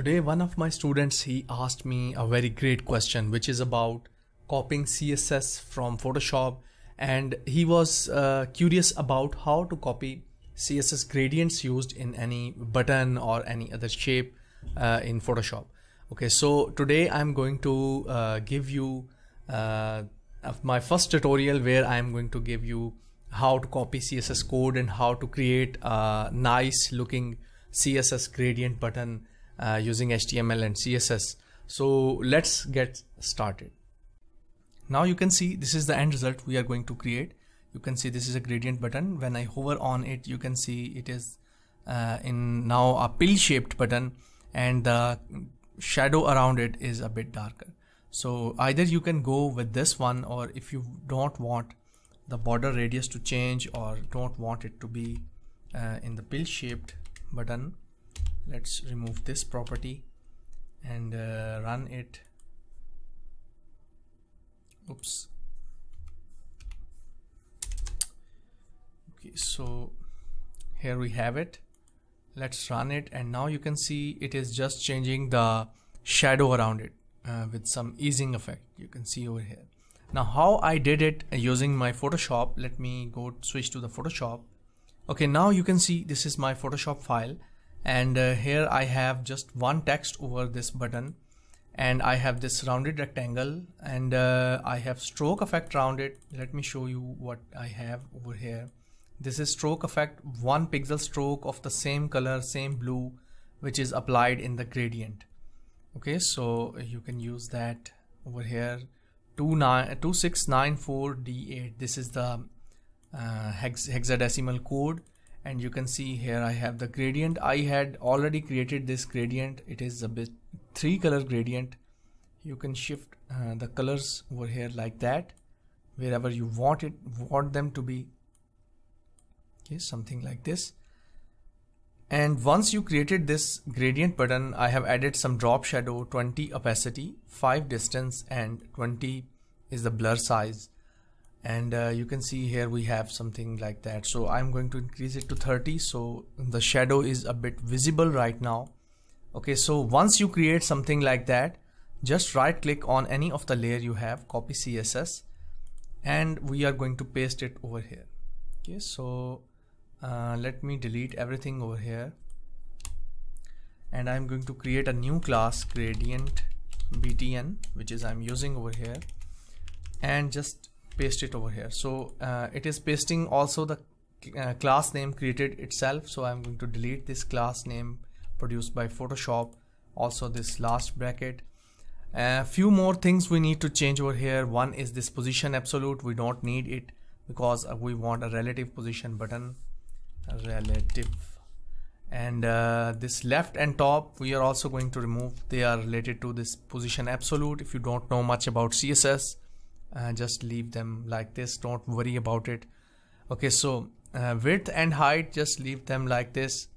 Today, one of my students, he asked me a very great question, which is about copying CSS from Photoshop. And he was uh, curious about how to copy CSS gradients used in any button or any other shape uh, in Photoshop. Okay, so today I'm going to uh, give you uh, my first tutorial where I'm going to give you how to copy CSS code and how to create a nice looking CSS gradient button uh, using HTML and CSS. So let's get started. Now you can see this is the end result we are going to create. You can see this is a gradient button. When I hover on it, you can see it is uh, in now a pill shaped button and the shadow around it is a bit darker. So either you can go with this one or if you don't want the border radius to change or don't want it to be uh, in the pill shaped button let's remove this property and uh, run it. Oops. Okay so here we have it. Let's run it and now you can see it is just changing the shadow around it uh, with some easing effect. You can see over here. Now how I did it using my Photoshop let me go switch to the Photoshop. Okay now you can see this is my Photoshop file and uh, here I have just one text over this button. And I have this rounded rectangle. And uh, I have stroke effect around it let me show you what I have over here. This is stroke effect one pixel stroke of the same color same blue which is applied in the gradient. Okay so you can use that over here. 2694D8 this is the uh, hex hexadecimal code and you can see here I have the gradient. I had already created this gradient. It is a bit three color gradient. You can shift uh, the colors over here like that wherever you want it want them to be. Okay something like this. And once you created this gradient button I have added some drop shadow 20 opacity 5 distance and 20 is the blur size and uh, you can see here we have something like that. So I'm going to increase it to 30 so the shadow is a bit visible right now. Okay so once you create something like that just right click on any of the layer you have. Copy CSS and we are going to paste it over here. Okay so uh, let me delete everything over here. And I'm going to create a new class gradient btn which is I'm using over here. And just paste it over here. So uh, it is pasting also the uh, class name created itself. So I'm going to delete this class name produced by Photoshop also this last bracket. A uh, few more things we need to change over here. One is this position absolute. We don't need it because we want a relative position button. Relative. And uh, this left and top we are also going to remove. They are related to this position absolute. If you don't know much about css uh, just leave them like this. Don't worry about it. Okay so uh, width and height just leave them like this.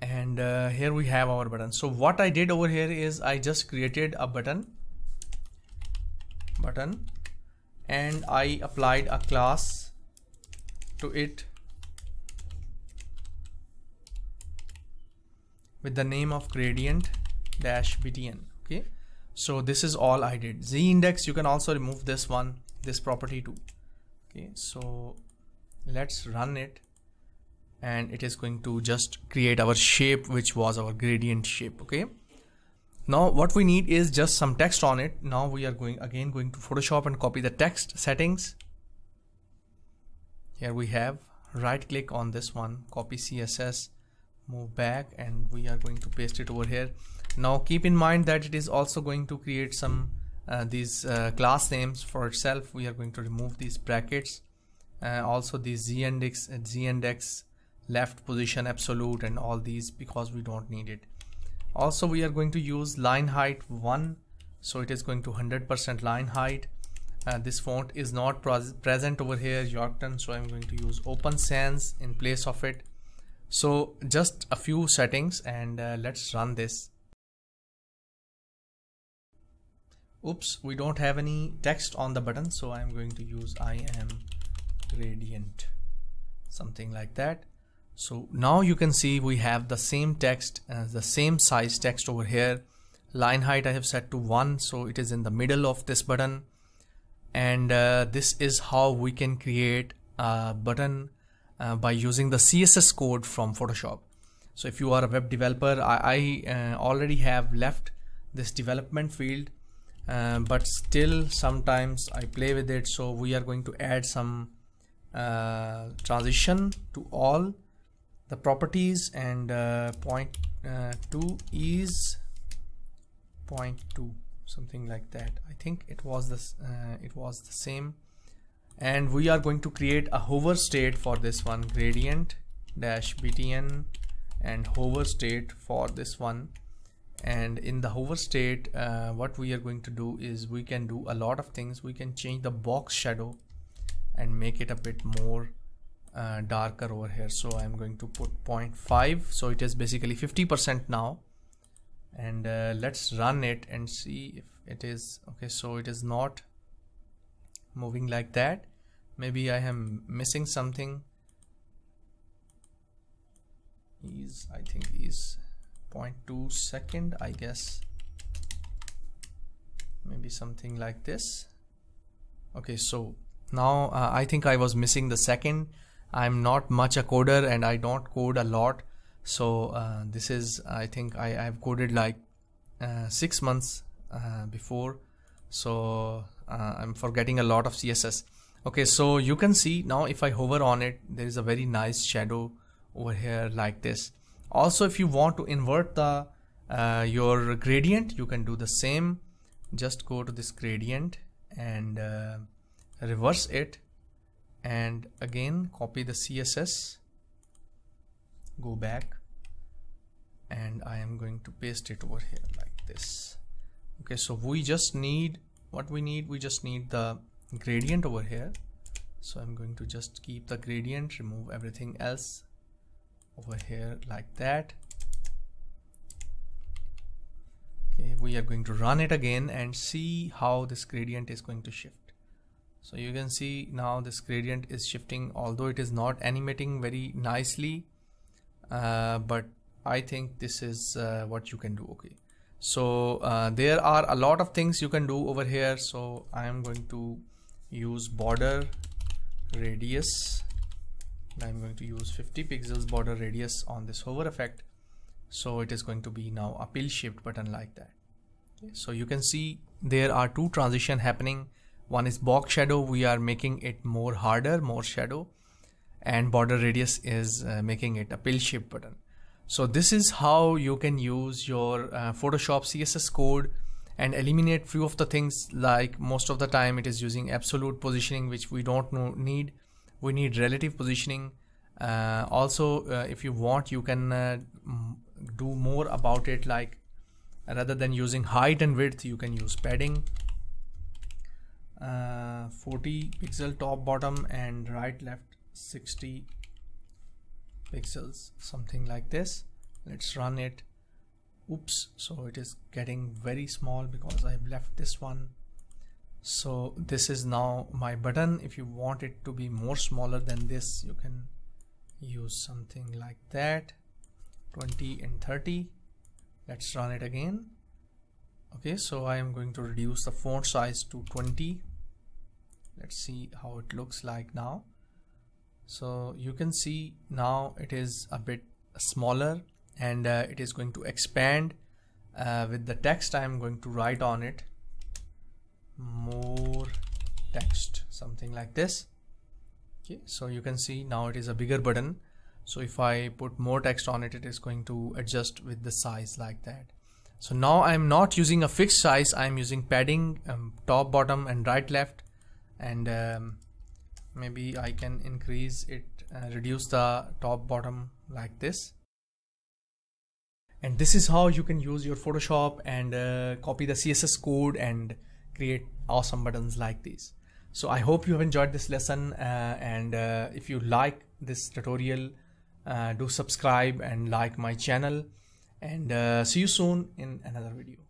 And uh, here we have our button. So what I did over here is I just created a button button and I applied a class to it with the name of gradient dash btn okay so this is all I did. Z index you can also remove this one this property too. Okay so let's run it. And it is going to just create our shape which was our gradient shape okay? Now what we need is just some text on it. Now we are going again going to Photoshop and copy the text settings. Here we have right click on this one copy CSS move back and we are going to paste it over here now keep in mind that it is also going to create some uh, these uh, class names for itself. We are going to remove these brackets. Uh, also the z index uh, z index left position absolute and all these because we don't need it. Also we are going to use line height 1 so it is going to 100% line height. Uh, this font is not present over here Yorkten so I'm going to use open sans in place of it. So just a few settings and uh, let's run this. Oops, we don't have any text on the button. So I'm going to use I am gradient, something like that. so now you can see we have the same text as the same size text over here line height I have set to 1 so it is in the middle of this button and uh, this is how we can create a button uh, by using the CSS code from Photoshop so if you are a web developer I, I uh, already have left this development field uh, but still sometimes I play with it so we are going to add some uh, transition to all the properties and uh, point uh, 2 is point 2 something like that. I think it was this uh, it was the same. And we are going to create a hover state for this one gradient dash btn and hover state for this one and in the hover state uh, what we are going to do is we can do a lot of things. We can change the box shadow and make it a bit more uh, darker over here. So I'm going to put 0.5 so it is basically 50% now. And uh, let's run it and see if it is okay so it is not moving like that. Maybe I am missing something. Is I think is 0.2 second I guess. Maybe something like this. Okay so now uh, I think I was missing the second. I'm not much a coder and I don't code a lot. So uh, this is I think I, have coded like uh, six months uh, before. So uh, I'm forgetting a lot of CSS okay so you can see now if I hover on it there is a very nice shadow over here like this also if you want to invert the uh, your gradient you can do the same. Just go to this gradient and uh, reverse it. And again copy the CSS go back. And I am going to paste it over here like this. Okay so we just need what we need we just need the gradient over here. So I'm going to just keep the gradient remove everything else over here like that. Okay we are going to run it again and see how this gradient is going to shift. So you can see now this gradient is shifting although it is not animating very nicely uh, but I think this is uh, what you can do okay. So uh, there are a lot of things you can do over here. So I am going to use border radius I'm going to use 50 pixels border radius on this hover effect. So it is going to be now a pill shift button like that. Okay. so you can see there are two transition happening. One is box shadow. We are making it more harder more shadow. And border radius is uh, making it a pill shift button. So this is how you can use your uh, Photoshop CSS code and eliminate few of the things. Like most of the time it is using absolute positioning which we don't need we need relative positioning. Uh, also uh, if you want you can uh, do more about it like rather than using height and width you can use padding. Uh, 40 pixel top bottom and right left 60 pixels something like this. Let's run it. Oops so it is getting very small because I've left this one so this is now my button. If you want it to be more smaller than this you can use something like that. 20 and 30 let's run it again. Okay so I am going to reduce the font size to 20 let's see how it looks like now. So you can see now it is a bit smaller and uh, it is going to expand uh, with the text I'm going to write on it more text something like this. Okay so you can see now it is a bigger button. So if I put more text on it it is going to adjust with the size like that. So now I'm not using a fixed size I'm using padding um, top bottom and right left. And um, maybe I can increase it uh, reduce the top bottom like this. And this is how you can use your Photoshop and uh, copy the CSS code and create awesome buttons like these. So I hope you have enjoyed this lesson uh, and uh, if you like this tutorial, uh, do subscribe and like my channel and uh, see you soon in another video.